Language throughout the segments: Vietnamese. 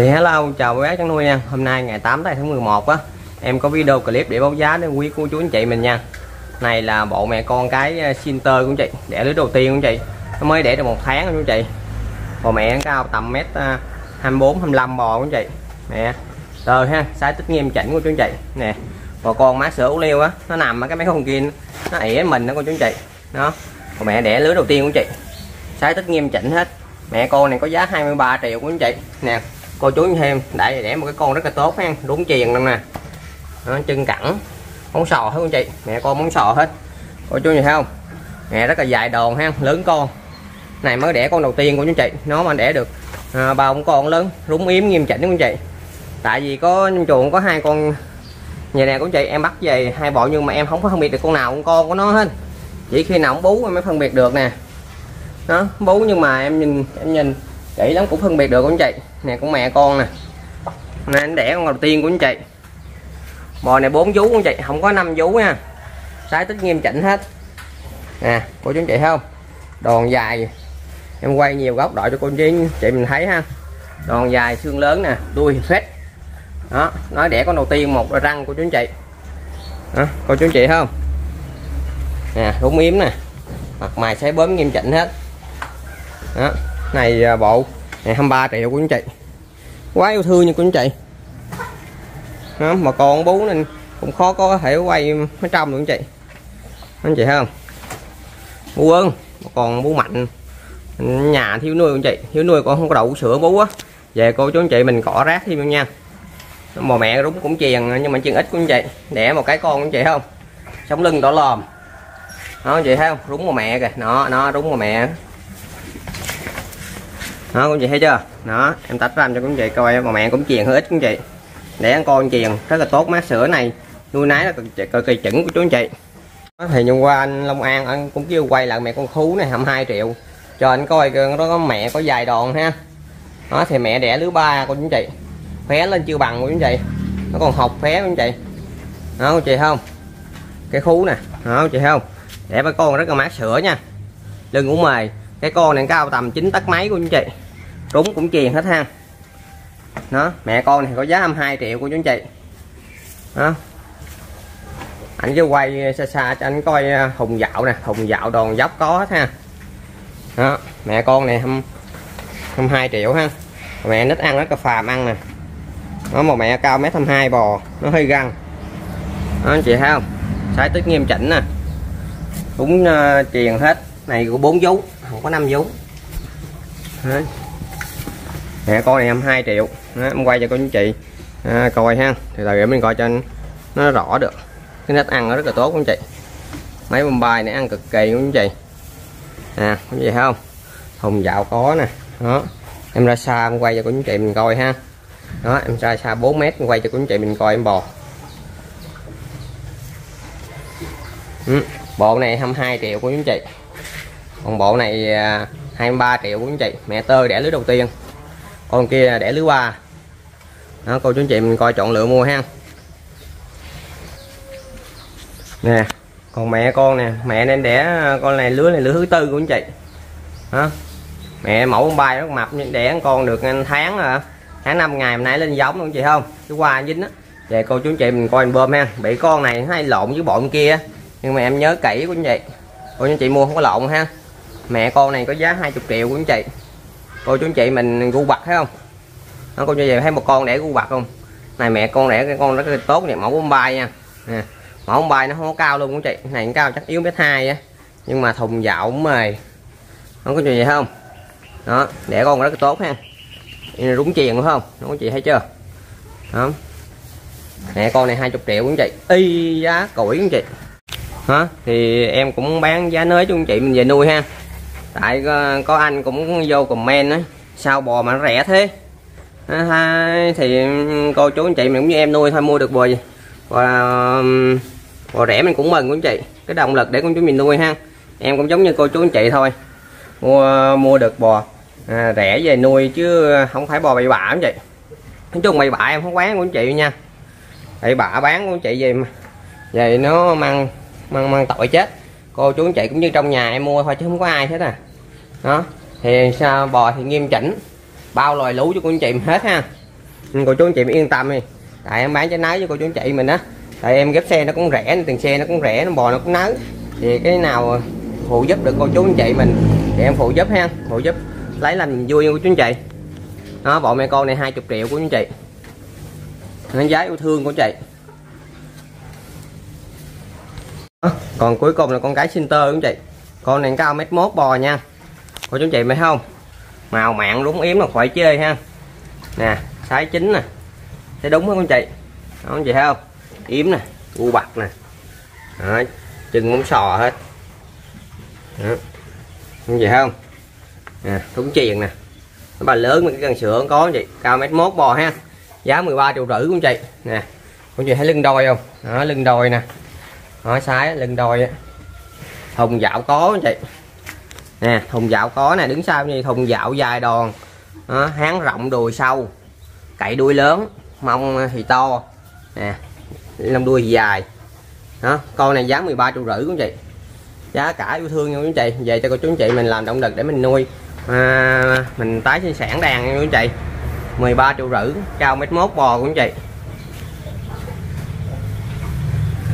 Thì hello, chào bé chăn nuôi nha. Hôm nay ngày 8 tháng 11 á, Em có video clip để báo giá đến quý cô chú anh chị mình nha. Này là bộ mẹ con cái ờ, Sinter của chị, Đẻ lứa đầu tiên của chị. Nó mới đẻ được một tháng của chị. Bộ mẹ cao tầm mét ờ, 24 25 bò của chị. Nè Tờ ha, Size tích nghiêm chỉnh của chú anh chị. Nè, Bò con má sữa ủ liêu á, Nó nằm ở cái mấy con kia, Nó ỉa mình đó cô chú anh chị. Đó, Bộ mẹ đẻ lứa đầu tiên của chị. Size tích nghiêm chỉnh hết. Mẹ con này có giá 23 triệu của anh chị. Nè cô chú thêm để để một cái con rất là tốt ha đúng chiền luôn nè. Đó, chân cẳng móng sò hết anh chị? Mẹ con móng sò hết. Cô chú nhìn thấy không? Mẹ rất là dài đòn ha lớn con. Này mới đẻ con đầu tiên của chú chị nó mà đẻ được à, ba ông con lớn rúng yếm nghiêm chỉnh đúng chị? Tại vì có trong chuồng có hai con nhà này của chị em bắt về hai bộ nhưng mà em không có phân biệt được con nào con con của nó hết. Chỉ khi nào ông bú em mới phân biệt được nè. Nó bú nhưng mà em nhìn em nhìn kỹ lắm cũng phân biệt được của chị? Nè con mẹ con nè. Nè anh đẻ con đầu tiên của anh chị. Bò này bốn vú anh chị không có năm vú nha. Sái tích nghiêm chỉnh hết. Nè cô chú anh chị thấy không? Đòn dài. Em quay nhiều góc độ cho cô chú chị mình thấy ha. Đòn dài xương lớn nè đuôi phết đó nói đẻ con đầu tiên một răng của chú anh chị. Đó, cô chú anh chị thấy không? Nè rúng yếm nè. Mặt mày sấy bớm nghiêm chỉnh hết. Đó này à, bộ. Này 23 triệu của anh chị quá yêu thương như của anh chị đó, mà còn bú nên cũng khó có thể quay mấy trong được anh chị. Anh chị thấy không? Bú ơn còn bú mạnh nhà thiếu nuôi anh chị thiếu nuôi còn không có đậu sữa bú á. Về cô chú anh chị mình cỏ rác thêm nha. Bò mẹ đúng cũng chiền nhưng mà chiên ít của anh chị đẻ một cái con anh chị không? Sống lưng đỏ lòm. Đó anh chị thấy không? Rúng mò mẹ kìa. Nó nó rúng mò mẹ đó cũng vậy thấy chưa? Đó em tách ra cho cũng vậy coi mà mẹ cũng chiền hơi ít cũng vậy. Để ăn con chiền rất là tốt mát sữa này nuôi nái là cực, cực kỳ chuẩn của chú anh chị. Đó, thì hôm qua anh Long An anh cũng kêu quay lại mẹ con khú này 22 triệu. Cho anh coi nó có mẹ có dài đòn ha. Đó thì mẹ đẻ lứa ba của chú chị. Khóe lên chưa bằng của chú chị. Nó còn học khóe của chú chị. Đó cô chị không? Cái khú nè. Đó chị không? Để mấy con rất là mát sữa nha. Lưng cũng mềm cái con này cao tầm 9 tấc mấy của anh chị. Trúng cũng chiền hết ha. Nó mẹ con này có giá 22 triệu của chú anh chị. Đó. Anh cứ quay xa xa cho anh coi à, hùng dạo nè hùng dạo đòn dốc có hết ha. Đó mẹ con này 22 triệu ha. Mẹ nít ăn nó cà phàm ăn nè. Nó một mẹ cao mét 22 bò nó hơi găng. Đó anh chị thấy không? Sái tích nghiêm chỉnh nè. Cũng uh, à, chiền hết này của bốn dấu không có năm vú nè con này 22 triệu. Đó, em quay cho cô chú chị à, coi ha. Thì từ mình coi cho nó rõ được. Cái nét ăn nó rất là tốt không chị. Mấy bông bài này ăn cực kỳ anh chị. À có gì không? Hồng dạo có nè. Đó. Em ra xa em quay cho cô chú chị mình coi ha. Đó em ra xa 4 mét em quay cho cô chú chị mình coi em bò. Ừ. bộ này 22 triệu của chú chị còn bộ này à, 23 triệu của anh chị. Mẹ tơ đẻ lưới đầu tiên, con kia đẻ lưới ba. Đó, cô chú anh chị mình coi chọn lựa mua ha. Nè, còn mẹ con nè. Mẹ nên đẻ à, con này lứa này lứa thứ tư của anh chị. Đó. Mẹ mẫu con bay rất mập, nhưng đẻ con được tháng à tháng 5 ngày hôm nay lên giống luôn chị, không? Chứ qua dính á. Về cô chú anh chị mình coi mình bơm ha. Bị con này hay lộn với bọn kia nhưng mà em nhớ kỹ của anh chị. Cô chú anh chị mua không có lộn ha mẹ con này có giá 20 triệu của anh chị. Cô chú anh chị mình gu bạc thấy không? Nó cô chú chị thấy một con đẻ gu bạc không? Này, mẹ con đẻ cái con rất là tốt này mẫu bông bay nha. Nè, mẫu bông bay nó không có cao luôn của chị. Này cao chắc yếu mét hai á. Nhưng mà thùng dạo mề. Không có gì không? Đó, đẻ con rất là tốt ha. Rúng chiền đúng không? Nó có chị thấy chưa? Đó. Mẹ con này 20 triệu của anh chị. Y giá củi của anh chị. Hả? Thì em cũng bán giá nới cho anh chị mình về nuôi ha tại có, có anh cũng vô comment á sao bò mà nó rẻ thế? À, thì cô chú anh chị mình cũng như em nuôi thôi mua được bò và bò rẻ mình cũng mừng của anh chị cái động lực để con chú mình nuôi ha. Em cũng giống như cô chú anh chị thôi mua mua được bò à, rẻ về nuôi chứ không phải bò bậy bạ anh chị. Nói chung bậy bạ em không bán của anh chị nha. Bậy bạ bán của anh chị về về nó mang mang mang tội chết cô chú anh chị cũng như trong nhà em mua thôi chứ không có ai hết à. Đó, thì sao, bò thì nghiêm chỉnh, bao loài lú cho cô anh chị hết ha. Ừ, cô chú anh chị mình yên tâm đi. Tại em bán cho nái với cô chú anh chị mình á. Tại em ghép xe nó cũng rẻ, tiền xe nó cũng rẻ, nó bò nó cũng nới thì cái nào phụ giúp được cô chú anh chị mình thì em phụ giúp ha, phụ giúp lấy làm vui vui của chú anh chị. Đó, bộ mẹ con này 20 triệu của anh chị. Nó giá yêu thương của chị đó còn cuối cùng là con cái center tơ của anh chị? Con này cao mét mốt bò nha. Cô chú chị thấy không? Màu mặn đúng yếm là khỏi chơi ha. Nè sái chín nè. Thấy đúng không anh chị? Đó anh chị thấy không? Yếm nè u bạc nè. Đó, chân móng sò hết. Đó. anh chị thấy không? Nè thúng chiền nè. Nó bà lớn mà cái cần sữa có chị? Cao mét mốt bò ha. Giá 13 triệu rưỡi của anh chị. Nè anh chị thấy lưng đôi không? Đó lưng đôi nè đó sái lưng đôi thùng dạo có anh chị. Nè thùng dạo có nè đứng sau như thùng dạo dài đòn. Đó, háng rộng đùi sâu cậy đuôi lớn mông thì to. Nè lông đuôi thì dài. Đó con này giá 13 triệu rưỡi của anh chị. Giá cả yêu thương nha quý anh chị. Về cho cô chú anh chị mình làm động lực để mình nuôi. À, mình tái sinh sản đàn nha quý anh chị. 13 triệu rưỡi cao mét mốt bò của anh chị.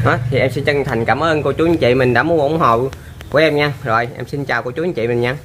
Đó, thì em xin chân thành cảm ơn cô chú anh chị mình đã mua ủng hộ của em nha. Rồi em xin chào cô chú anh chị mình nha.